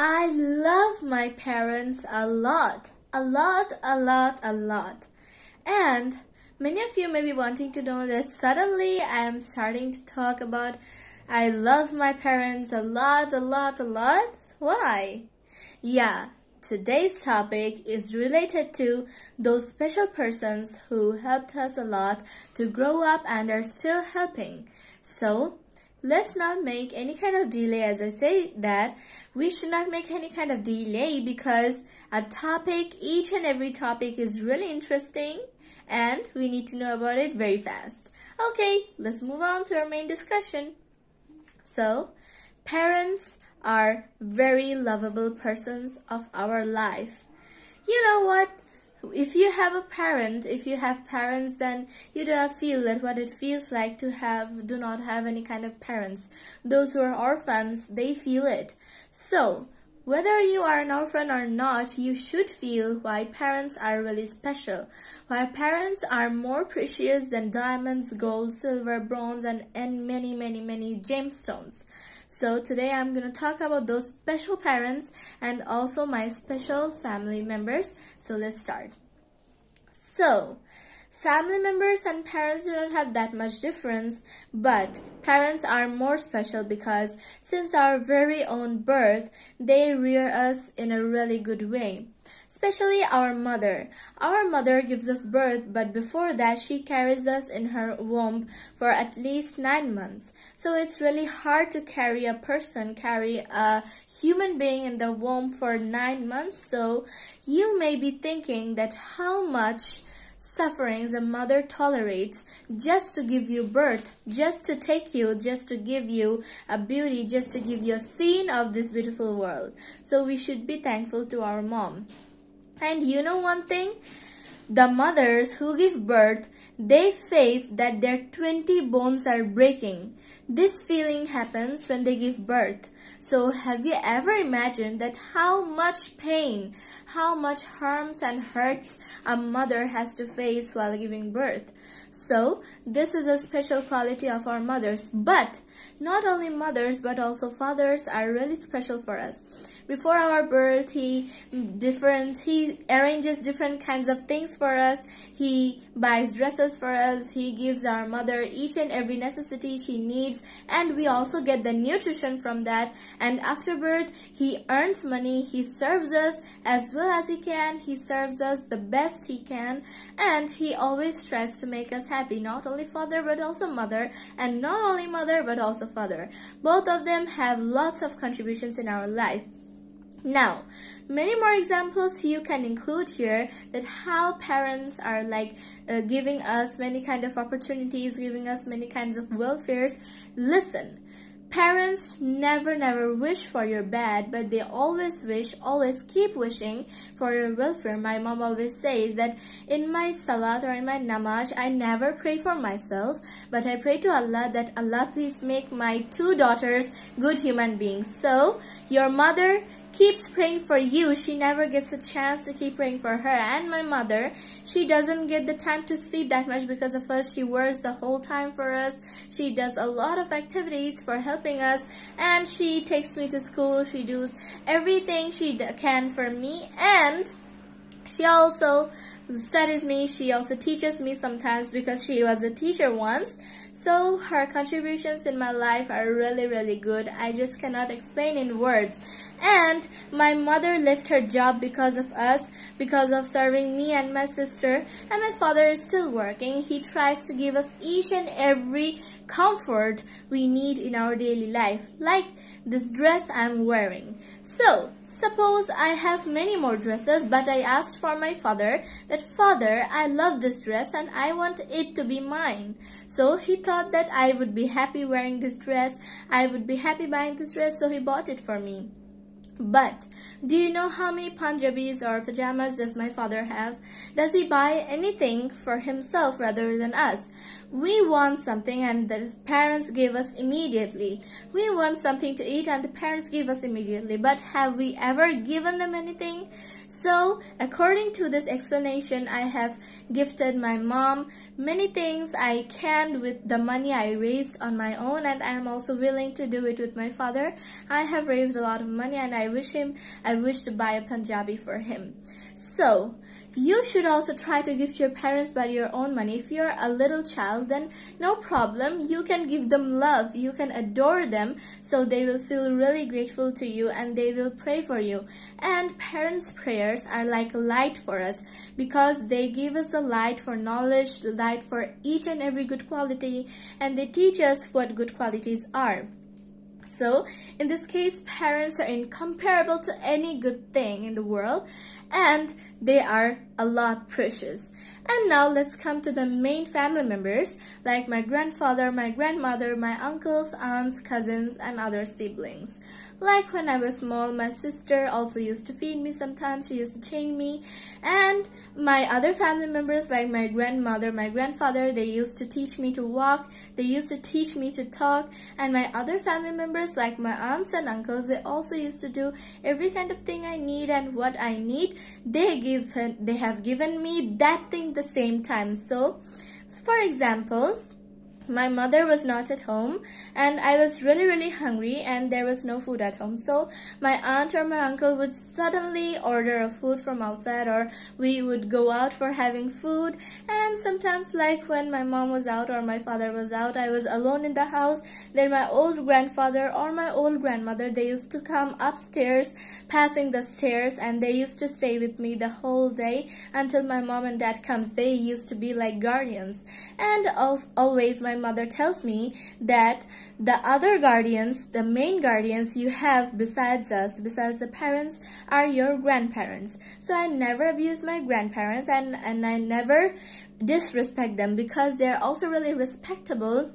I love my parents a lot, a lot, a lot, a lot. And many of you may be wanting to know that suddenly I am starting to talk about I love my parents a lot, a lot, a lot. Why? Yeah, today's topic is related to those special persons who helped us a lot to grow up and are still helping. So, let's not make any kind of delay. As I say that we should not make any kind of delay because a topic each and every topic is really interesting and we need to know about it very fast. Okay let's move on to our main discussion. So parents are very lovable persons of our life. You know what if you have a parent, if you have parents, then you do not feel that what it feels like to have, do not have any kind of parents. Those who are orphans, they feel it. So, whether you are an orphan or not, you should feel why parents are really special. Why parents are more precious than diamonds, gold, silver, bronze, and, and many, many, many gemstones. So today I'm going to talk about those special parents and also my special family members. So let's start. So, Family members and parents do not have that much difference, but parents are more special because since our very own birth, they rear us in a really good way. Especially our mother. Our mother gives us birth, but before that, she carries us in her womb for at least nine months. So it's really hard to carry a person, carry a human being in the womb for nine months. So you may be thinking that how much sufferings a mother tolerates just to give you birth, just to take you, just to give you a beauty, just to give you a scene of this beautiful world. So we should be thankful to our mom. And you know one thing? The mothers who give birth, they face that their 20 bones are breaking. This feeling happens when they give birth. So have you ever imagined that how much pain, how much harms and hurts a mother has to face while giving birth? So this is a special quality of our mothers. But not only mothers but also fathers are really special for us. Before our birth he different he arranges different kinds of things for us. He buys dresses for us. He gives our mother each and every necessity she needs. And we also get the nutrition from that. And after birth he earns money. He serves us as well as he can. He serves us the best he can. And he always tries to make us happy. Not only father but also mother. And not only mother but also father. Both of them have lots of contributions in our life now, many more examples you can include here that how parents are like uh, giving us many kind of opportunities, giving us many kinds of welfares. Listen, Parents never never wish for your bad, but they always wish, always keep wishing for your welfare. My mom always says that in my salat or in my namaz, I never pray for myself, but I pray to Allah that Allah please make my two daughters good human beings. So, your mother keeps praying for you. She never gets a chance to keep praying for her. And my mother, she doesn't get the time to sleep that much because of us. She works the whole time for us. She does a lot of activities for helping us. And she takes me to school. She does everything she can for me. And she also studies me. She also teaches me sometimes because she was a teacher once. So her contributions in my life are really, really good. I just cannot explain in words. And my mother left her job because of us, because of serving me and my sister. And my father is still working. He tries to give us each and every comfort we need in our daily life, like this dress I'm wearing. So, suppose I have many more dresses, but I asked for my father that, Father, I love this dress and I want it to be mine. So he thought that I would be happy wearing this dress, I would be happy buying this dress, so he bought it for me. But do you know how many Punjabis or pajamas does my father have? Does he buy anything for himself rather than us? We want something and the parents give us immediately. We want something to eat and the parents give us immediately. But have we ever given them anything? So, according to this explanation, I have gifted my mom many things I can with the money I raised on my own and I am also willing to do it with my father. I have raised a lot of money and I I wish him, I wish to buy a Punjabi for him. So, you should also try to gift your parents by your own money. If you're a little child, then no problem. You can give them love. You can adore them so they will feel really grateful to you and they will pray for you. And parents' prayers are like light for us because they give us the light for knowledge, the light for each and every good quality, and they teach us what good qualities are. So, in this case, parents are incomparable to any good thing in the world. And they are a lot precious. And now let's come to the main family members like my grandfather, my grandmother, my uncles, aunts, cousins, and other siblings. Like when I was small, my sister also used to feed me sometimes, she used to change me. And my other family members like my grandmother, my grandfather, they used to teach me to walk, they used to teach me to talk. And my other family members like my aunts and uncles, they also used to do every kind of thing I need and what I need. They give, they have given me that thing the same time. So, for example, my mother was not at home and I was really really hungry and there was no food at home. So my aunt or my uncle would suddenly order a food from outside or we would go out for having food. And sometimes like when my mom was out or my father was out I was alone in the house then my old grandfather or my old grandmother they used to come upstairs passing the stairs and they used to stay with me the whole day until my mom and dad comes. They used to be like guardians. And always my mother tells me that the other guardians, the main guardians you have besides us, besides the parents, are your grandparents. So I never abuse my grandparents and, and I never disrespect them because they're also really respectable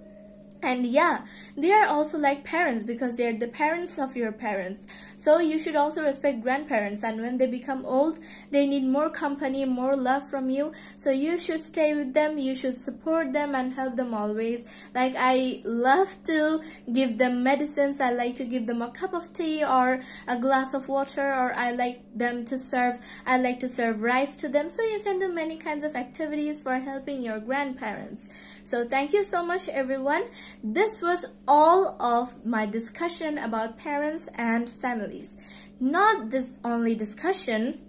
and yeah they are also like parents because they're the parents of your parents. So you should also respect grandparents and when they become old they need more company more love from you. So you should stay with them you should support them and help them always. Like i love to give them medicines. I like to give them a cup of tea or a glass of water or i like them to serve i like to serve rice to them. So you can do many kinds of activities for helping your grandparents. So thank you so much everyone this was all of my discussion about parents and families. Not this only discussion,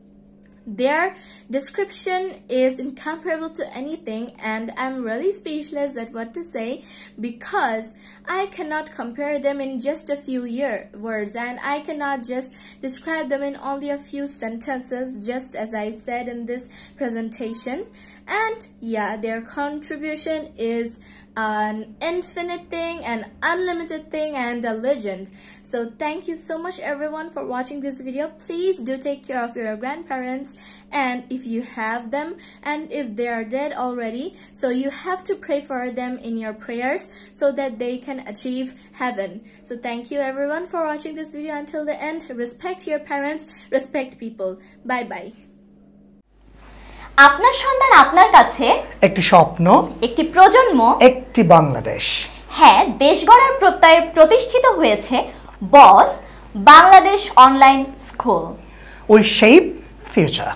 their description is incomparable to anything and I'm really speechless at what to say because I cannot compare them in just a few year words and I cannot just describe them in only a few sentences just as I said in this presentation and yeah their contribution is an infinite thing, an unlimited thing, and a legend. So thank you so much everyone for watching this video. Please do take care of your grandparents and if you have them and if they are dead already, so you have to pray for them in your prayers so that they can achieve heaven. So thank you everyone for watching this video until the end. Respect your parents, respect people. Bye bye. আপনার সন্তান আপনার কাছে? একটি স্বপ্ন একটি প্রজন্ম? একটি বাংলাদেশ। হ্যাঁ দেশ গড়ার প্রত্যয়ে প্রতিষ্ঠিত হয়েছে boss Bangladesh online school. We shape future.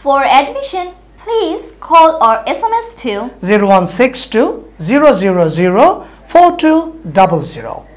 For admission please call or SMS to 0162 000 4200